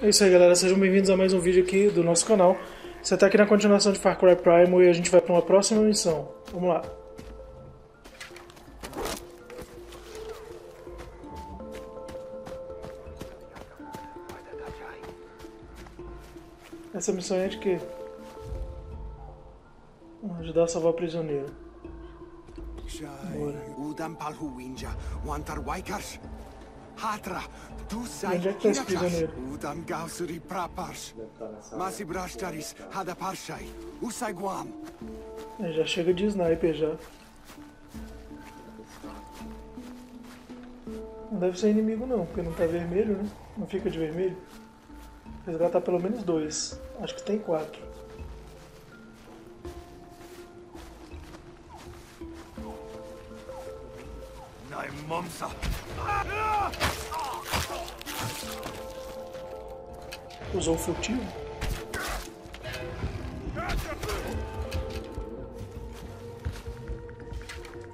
É isso aí, galera. Sejam bem-vindos a mais um vídeo aqui do nosso canal. Você está aqui na continuação de Far Cry Primal e a gente vai para uma próxima missão. Vamos lá. Essa missão é de quê? Ajudar a salvar o prisioneiro. Bora. Hatra, tu sai Onde é que tá esse prisioneiro? Udan gausuri prapars. Masi brashtaris, hada parshai. Usai guam. É, já chega de sniper já. Não deve ser inimigo não, porque não tá vermelho, né? Não fica de vermelho. Resgatar pelo menos dois. Acho que tem quatro. Momsa. Usou o furtivo?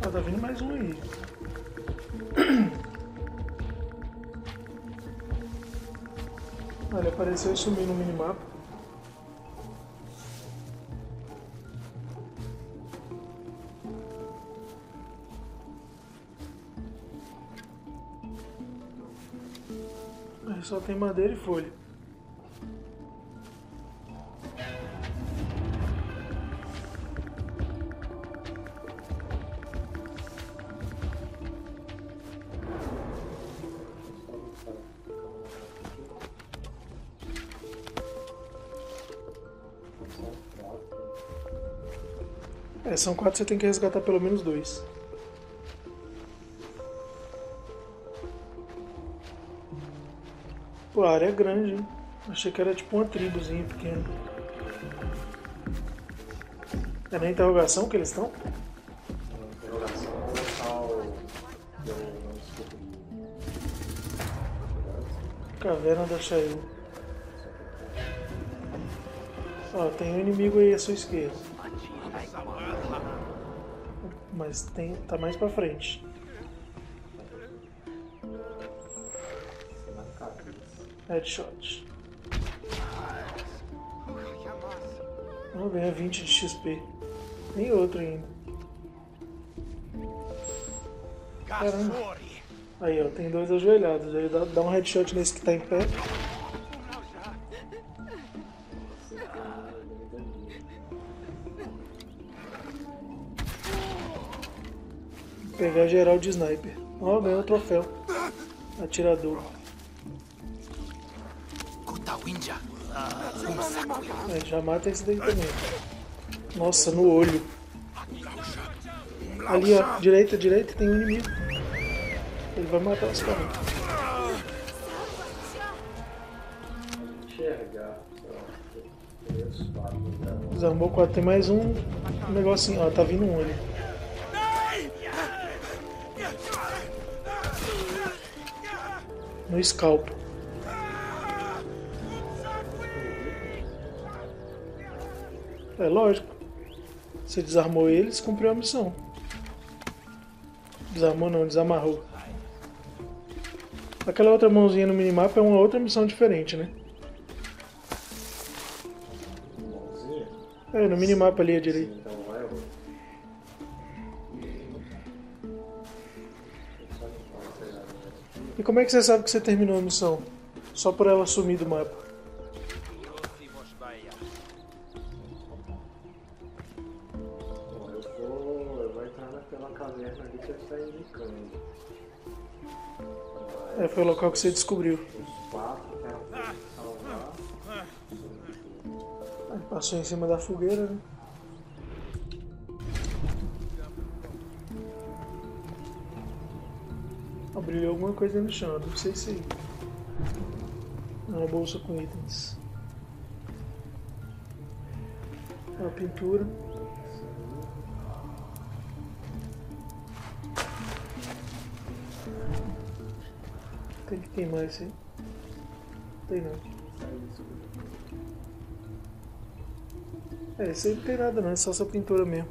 Ah, tá vindo mais um aí. Ah, ele apareceu e sumiu no minimapa. Só tem madeira e folha. É, são quatro, você tem que resgatar pelo menos dois. Pô, a área é grande, hein? Achei que era tipo uma tribuzinha pequena. É na interrogação que eles estão? interrogação local. Caverna da Chayu. Ó, tem um inimigo aí à sua esquerda. Mas tem, tá mais pra frente. Cabeça. Headshot. Vamos ganhar 20 de XP. Tem outro ainda. Caramba. Aí, ó, tem dois ajoelhados. Aí dá, dá um headshot nesse que tá em pé. Pegar geral de sniper. Ó, ganhou o troféu. Atirador. Kutawinja. É, já mata esse daí também. Nossa, no olho. Ali, ó, direita, direita, tem um inimigo. Ele vai matar os caras. Quatro. Desarmou 4, tem mais um negocinho. Ó, tá vindo um ali. No scalpo. É lógico. Você desarmou eles, cumpriu a missão. Desarmou não, desamarrou. Aquela outra mãozinha no minimapa é uma outra missão diferente, né? É, no minimapa ali à direita. E como é que você sabe que você terminou a missão? Só por ela sumir do mapa. É, foi o local que você descobriu. Aí passou em cima da fogueira, né? Alguma coisa no chão, não sei se. É uma bolsa com itens. Uma pintura. Tem isso aí. Tem não. É, isso aí não tem nada não, é só essa pintura mesmo.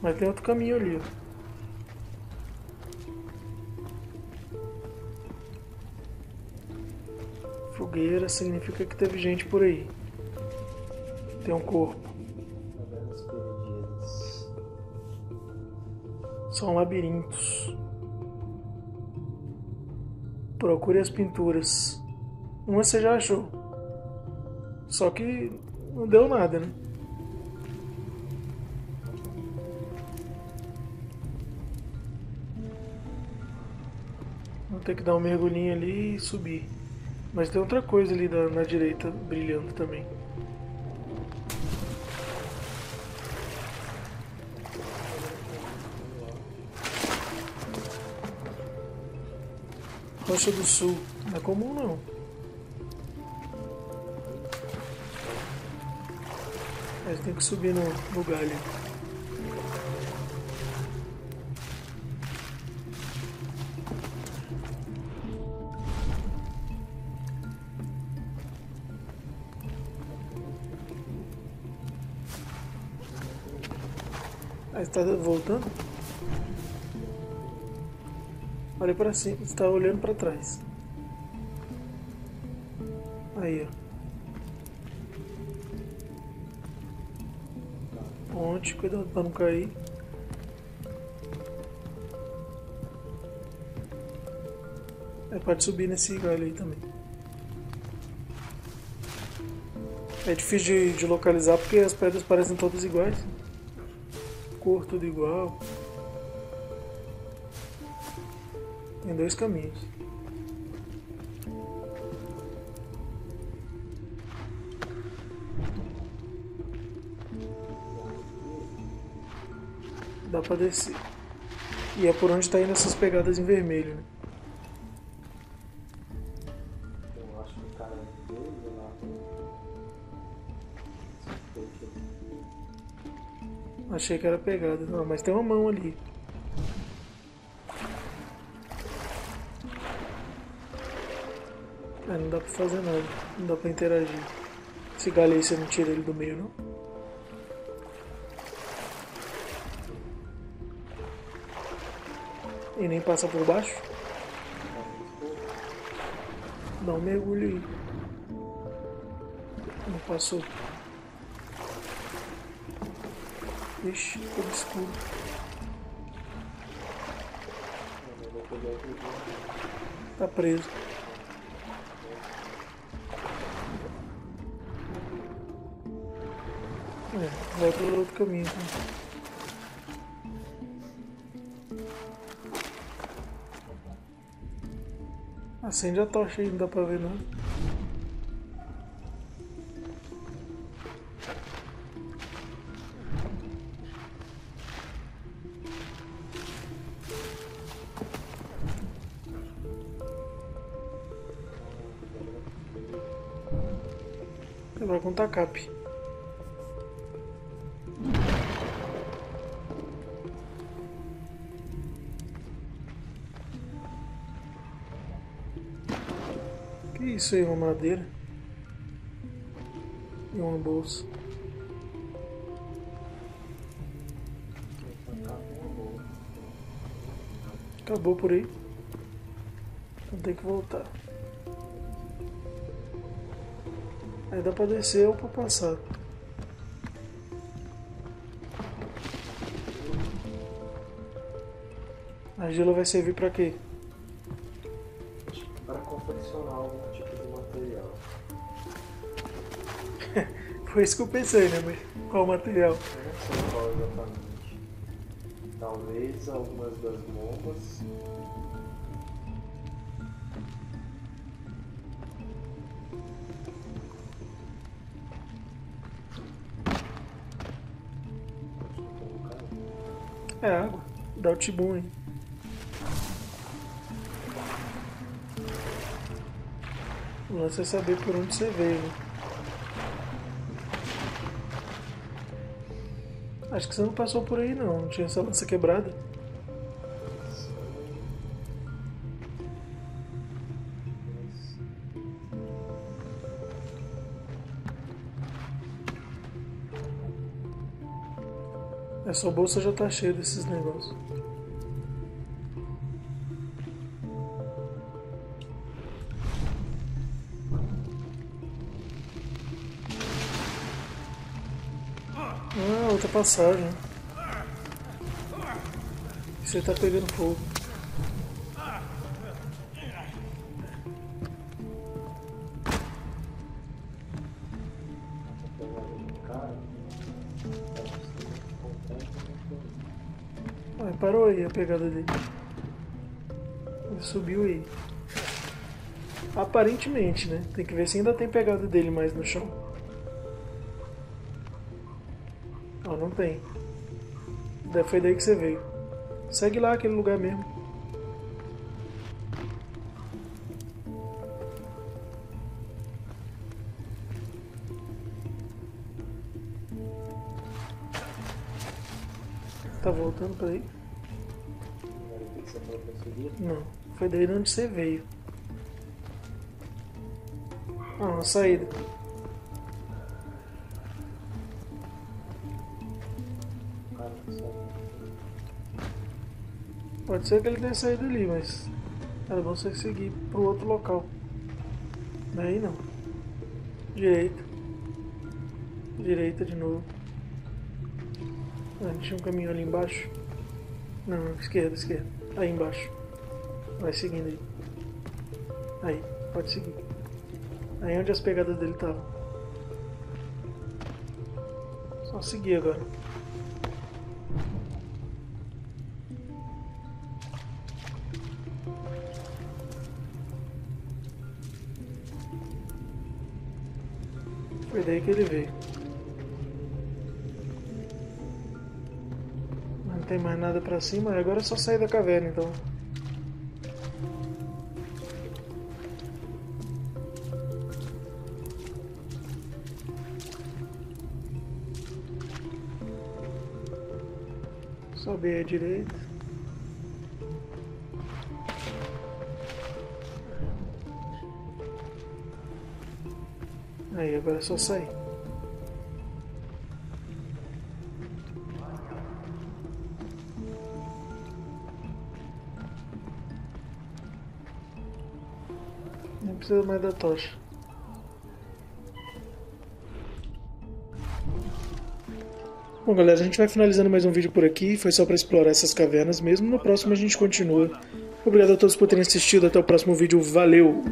Mas tem outro caminho ali, ó. fogueira significa que teve gente por aí. Tem um corpo. São labirintos. Procure as pinturas. Uma você já achou. Só que não deu nada, né? Vou ter que dar um mergulhinho ali e subir. Mas tem outra coisa ali na, na direita brilhando também. Rocha do Sul. Não é comum não. Mas tem que subir no, no galho. Aí está voltando? Olha para cima, está olhando para trás. Aí, ó. Ponte, cuidado para não cair. É, pode subir nesse galho aí também. É difícil de, de localizar porque as pedras parecem todas iguais. Cor tudo igual. Tem dois caminhos. Dá pra descer. E é por onde tá indo essas pegadas em vermelho, né? Eu acho que o cara dele lá. Suspeito. Achei que era pegada. Não, mas tem uma mão ali. É, não dá pra fazer nada. Não dá pra interagir. Esse galho aí você não tira ele do meio, não? E nem passa por baixo? Dá um mergulho aí. Não passou. Ixi, tudo escuro. Tá preso. É, volta por outro caminho. então. Acende a tocha aí, não dá pra ver nada. Agora com tacape. Que isso aí, uma madeira? E uma bolsa. Acabou por aí. Então tem que voltar. Aí dá pra descer ou pra passar. A argila vai servir pra quê? Para confeccionar algum Foi isso que eu pensei, né? Mas qual material? Eu não sei qual exatamente. Talvez algumas das bombas. É água. Dá o tibum aí. O lance é saber por onde você veio, né? Acho que você não passou por aí não, não tinha essa lança quebrada. A sua bolsa já tá cheia desses negócios. Outra passagem. Você tá pegando fogo. Ah, parou aí a pegada dele. Ele subiu aí. Aparentemente, né? Tem que ver se ainda tem pegada dele mais no chão. Ó, não tem. Foi daí que você veio. Segue lá aquele lugar mesmo. Tá voltando pra aí? Não, foi daí de onde você veio. Ah, uma saída. Pode ser que ele tenha saído ali, mas era bom você seguir pro outro local. Daí não. Direita. Direita de novo. Ah, tinha um caminho ali embaixo. Não, esquerda, esquerda. Aí embaixo. Vai seguindo aí. Aí, pode seguir. Aí onde as pegadas dele estavam. Só seguir agora. Daí que ele veio. Não tem mais nada pra cima, agora é só sair da caverna então. Sobe à direita. Aí, agora é só sair. Nem precisa mais da tocha. Bom, galera, a gente vai finalizando mais um vídeo por aqui. Foi só para explorar essas cavernas mesmo. No próximo a gente continua. Obrigado a todos por terem assistido. Até o próximo vídeo. Valeu!